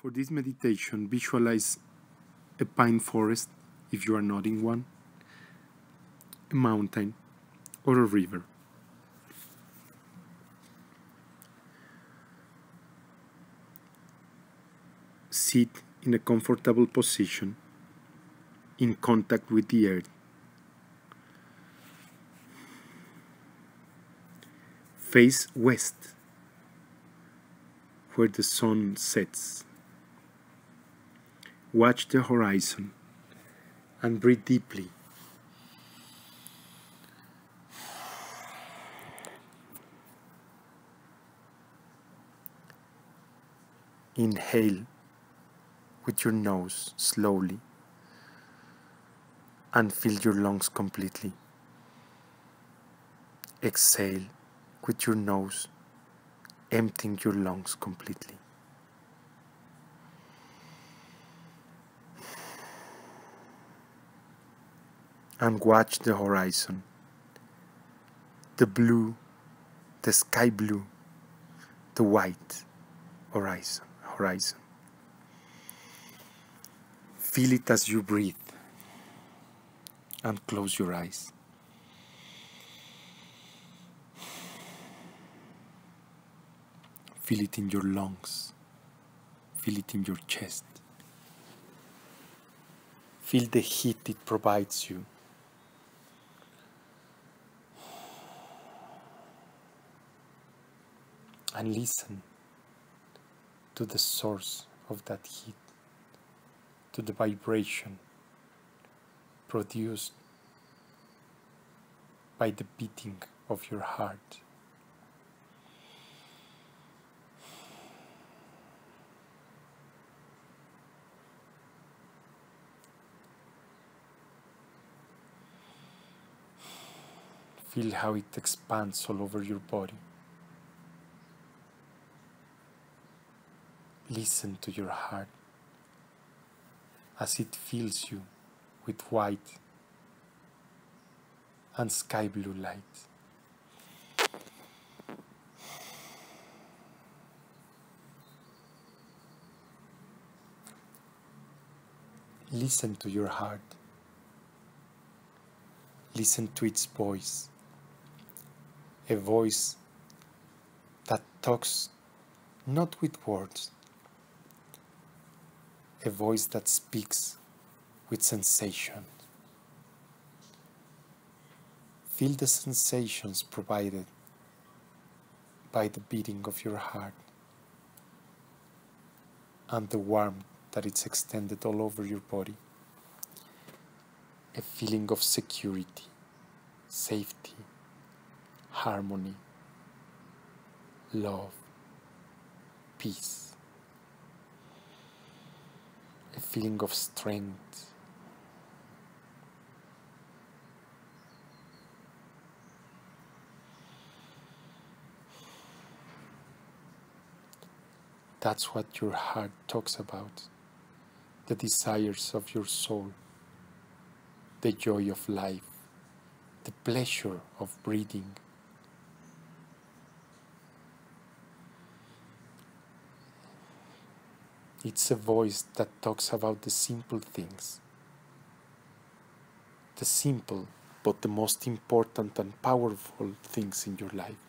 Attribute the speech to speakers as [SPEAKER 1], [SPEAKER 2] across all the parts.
[SPEAKER 1] For this meditation, visualize a pine forest if you are not in one, a mountain, or a river. Sit in a comfortable position in contact with the earth. Face west, where the sun sets. Watch the horizon and breathe deeply. Inhale with your nose slowly and fill your lungs completely. Exhale with your nose, emptying your lungs completely. And watch the horizon, the blue, the sky blue, the white horizon. horizon. Feel it as you breathe and close your eyes. Feel it in your lungs. Feel it in your chest. Feel the heat it provides you. And listen to the source of that heat, to the vibration produced by the beating of your heart. Feel how it expands all over your body. Listen to your heart as it fills you with white and sky blue light. Listen to your heart. Listen to its voice. A voice that talks not with words, a voice that speaks with sensation. Feel the sensations provided by the beating of your heart and the warmth that it's extended all over your body. A feeling of security, safety, harmony, love, peace. A feeling of strength. That's what your heart talks about. The desires of your soul, the joy of life, the pleasure of breathing. It's a voice that talks about the simple things, the simple but the most important and powerful things in your life.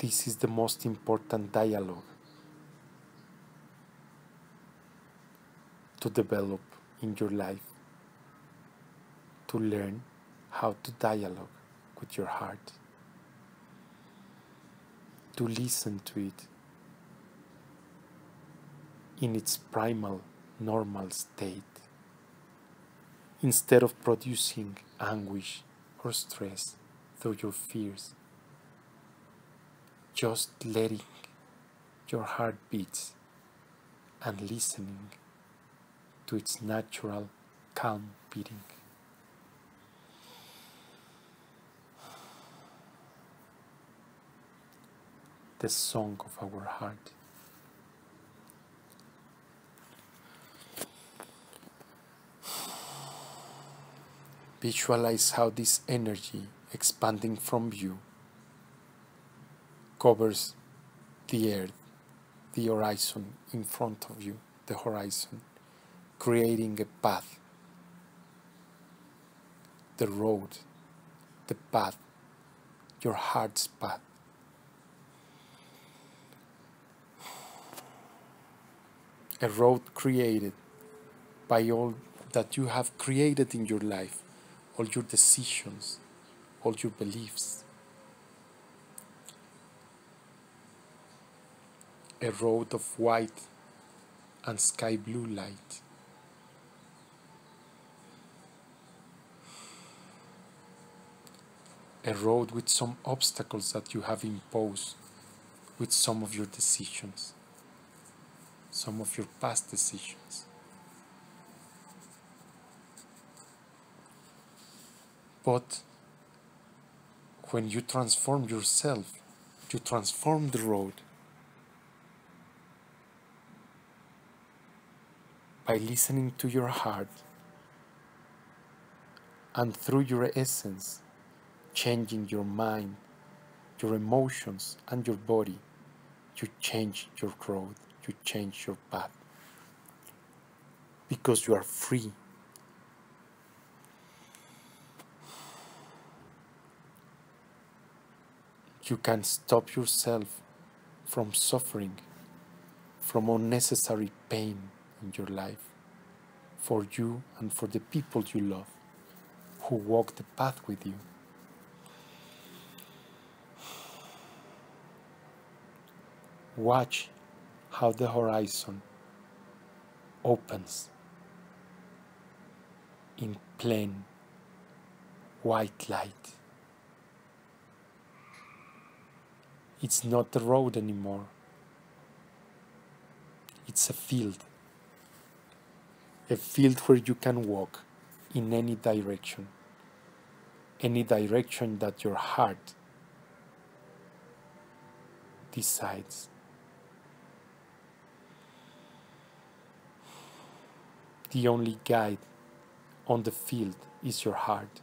[SPEAKER 1] This is the most important dialogue to develop in your life, to learn how to dialogue with your heart, to listen to it in its primal, normal state, instead of producing anguish or stress through your fears just letting your heart beat and listening to its natural calm beating. The song of our heart. Visualize how this energy expanding from you covers the earth, the horizon in front of you, the horizon, creating a path, the road, the path, your heart's path. A road created by all that you have created in your life, all your decisions, all your beliefs. A road of white and sky blue light. A road with some obstacles that you have imposed with some of your decisions, some of your past decisions. But when you transform yourself, you transform the road by listening to your heart and through your essence, changing your mind, your emotions, and your body, you change your road, you change your path because you are free you can stop yourself from suffering, from unnecessary pain in your life, for you and for the people you love who walk the path with you. Watch how the horizon opens in plain white light. It's not a road anymore. It's a field. A field where you can walk in any direction. Any direction that your heart decides. The only guide on the field is your heart.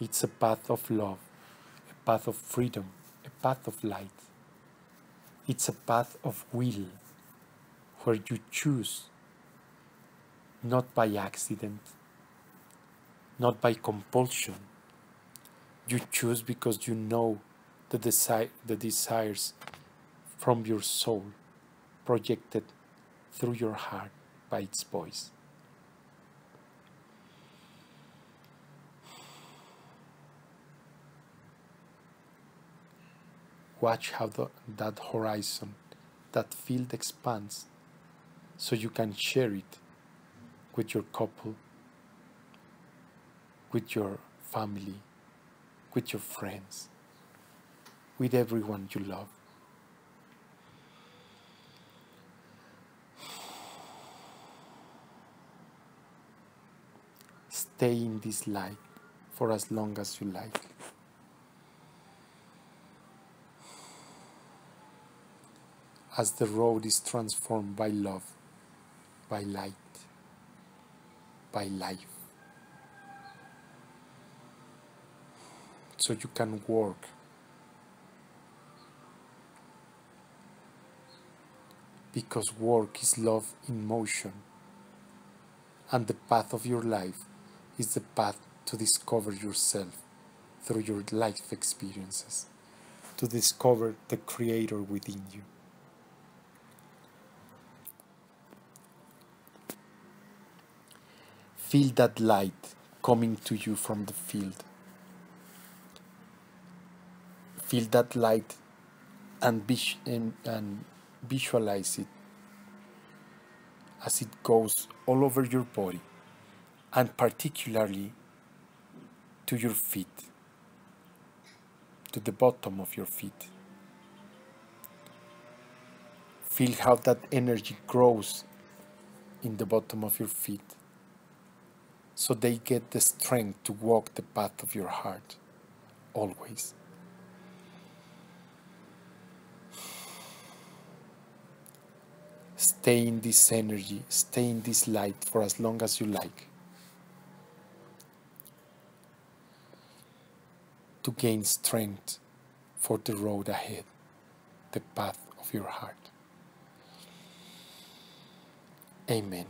[SPEAKER 1] It's a path of love, a path of freedom, a path of light. It's a path of will where you choose not by accident, not by compulsion. You choose because you know the, desi- the desires from your soul projected through your heart by its voice. Watch how the, that horizon, that field expands so you can share it with your couple, with your family, with your friends, with everyone you love. Stay in this light for as long as you like. as the road is transformed by love, by light, by life. So you can work because work is love in motion, and the path of your life is the path to discover yourself through your life experiences, to discover the Creator within you. Feel that light coming to you from the field. Feel that light and, vis- and, and visualize it as it goes all over your body and particularly to your feet, to the bottom of your feet. Feel how that energy grows in the bottom of your feet so they get the strength to walk the path of your heart always. Stay in this energy, stay in this light for as long as you like. To gain strength for the road ahead, the path of your heart. Amen.